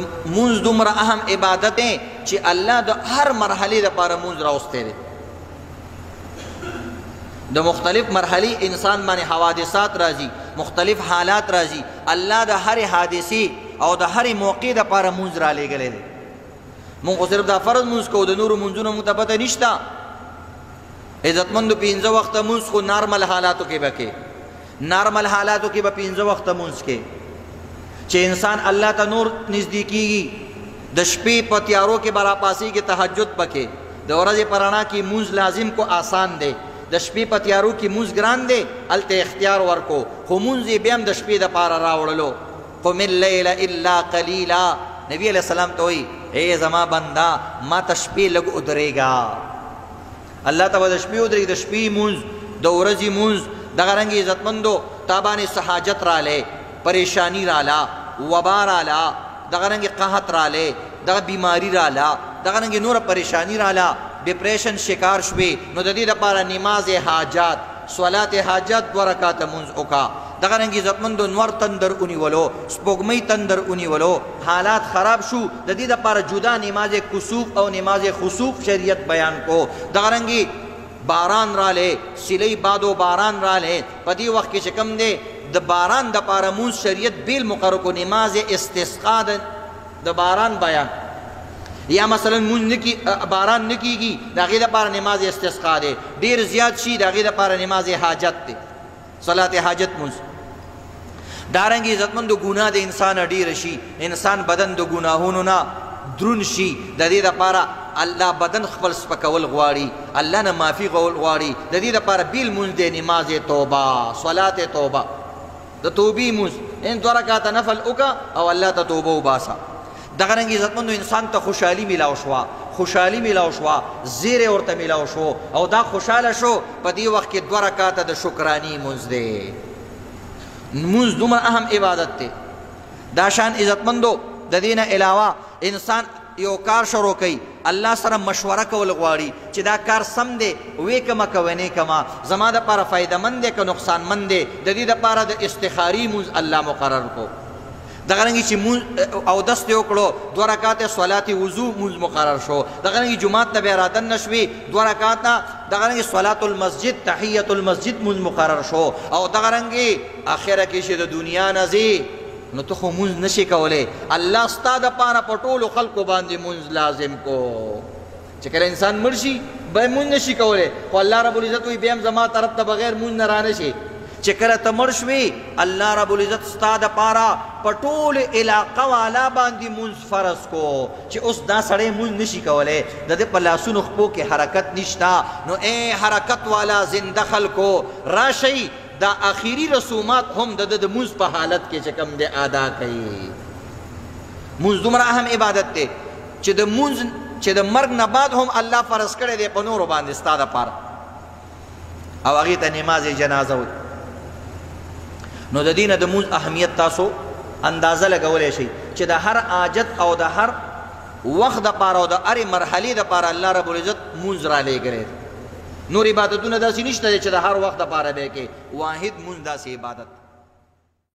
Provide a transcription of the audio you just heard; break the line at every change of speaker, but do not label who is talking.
مونږ دومره اهم عبادت دی چې الله د هر مرحله لپاره مونږ راوستي دی د مختلف مرحلي انسان باندې حوادثات راځي مختلف حالات راځي الله د هر حادثي او د هر موقع د لپاره مونږ را لېګلې دی مونږ صرف دا فرض مونږ کو د نور مونږونو مونږ ته پته نشته عزتمند پینځه وخت مونږ خو نارمل حالاتو کې بکې نارمل حالاتو کې به پنځه وخته مونځ کې چې انسان الله ته نور نږدې کیږي د شپې په تیارو کې برا پاسي کې تهجد پکې د ورځې پرانا کې مونږ لازم کو آسان دی د شپې په تیارو کې مونږ ګران دی الته اختیار ورکو خو مونږ بیا هم د شپې د پاره راوړلو قم الليل الا قليلا نبی علیہ السلام ته وی اے زما بندا ما تشپې لګ ادرېګا الله ته به د شپې ودرېږي، د شپې لمونځ، د ورځې لمونځ، دغه رنګه عزتمندو! تا باندې څه حاجت راغلی، پرېشاني راغله، وبا راغله، دغه رنګه قحط راغلی، دغه بیماري راغله، دغه رنګه نوره پرېشاني راغله، ډېپرېشن شکار شوې، نو د دې لپاره نماز حاجت، صلات حاجت، دوه رکعته لمونځ وکړه. دغه رنګ عزتمندو نور تندر ونیولو، سپوږمۍ تندر ونیولو، حالات خراب شو، د دې لپاره جدا نماز کسوف او نماز خسوف شریعت بیان کړو، دغه رنګ باران راغلی، سیلۍ باد او باران راغلی، په دې وخت کې چې کوم دی د باران لپاره لمونځ شریعت بیل مقرر کړو، نماز استسقا د باران بیان یا مثلا لمونځ نه کی باران نه کیږي د هغې لپاره نماز استسقا دی، ډېر زیات شي د هغې لپاره نماز حاجت دی. صلات حاجت مونږ دارنګ عزتمند ګناه د انسان ډیر شي انسان بدن د ګناهونو نه درون شي د دې لپاره الله بدن خپل سپکول غواړي الله نه معافي غول غواړي د دې لپاره بیل مونږ د نماز توبه صلات توبه د توبې مونږ ان دوه رکعاته نفل وکا او الله ته توبه وباسه دغه رنګ عزتمند انسان ته خوشحالي ملاو شوه، خوشحالي ملاو شوه، زیری ورته ملاو شو او دا خوشحاله شو، په دې وخت کې دوه رکعته د شکرانې لمونځ دی. لمونځ دومره اهم عبادت دی. دا شان عزتمندو د دې نه علاوه انسان یو کار شروع کوي، الله سره مشوره کول غواړي چې دا کار سم دی وې کمه که ونې کمه، زما لپاره فایده مند دی که نقصان مند دی، د دې لپاره د استخارې لمونځ الله مقرر کړو. دغه رنګ چې مون او دس ته وکړو دوه رکعاته صلات وضو مونږ مقرر شو دغه رنګ جمعه ته به راتن نشوي دوه رکعاته دغه رنګ صلات المسجد تحیت المسجد مونږ مقرر شو او دغه رنګ اخره کې چې د دنیا نزي نو ته خو مونږ نشي کولای الله ستاده پاره پټولو خلکو باندې مونږ لازم کو چې کله انسان مړ شي بیا مونځ نه شي کولی خو الله رب العزت وایي بیا هم زما طرف ته بغیر مونځ نه رانه شي چې کله ته مړ شوې الله رب العزت ستا دپاره په ټولې علاقه والا باندې مونځ فرض کو چې اوس دا سړی مونځ نه شي کولی د ده په لاسونو خپو کې حرکت نشته نو ای حرکت والا زنده خلکو راشئ دا اخیري رسومات هم د ده د مونځ په حالت کې چې کوم دی ادا کوي مونځ دومره اهم عبادت دی چې د مونځ چې د مرګ نه بعد هم الله فرض کړی دی په نورو باندې ستا دپاره او هغې ته نماز جنازه وایي نو د دې نه د مونځ اهمیت تاسو اندازه لګولی شئ چې د هر حاجت او د هر وخت د پاره او د هرې مرحلې د پاره الله رب العزت مونځ را لېږلی نور عبادتونه داسې نشته چې د هر وخت د پاره به کې واحد مونځ داسې عبادت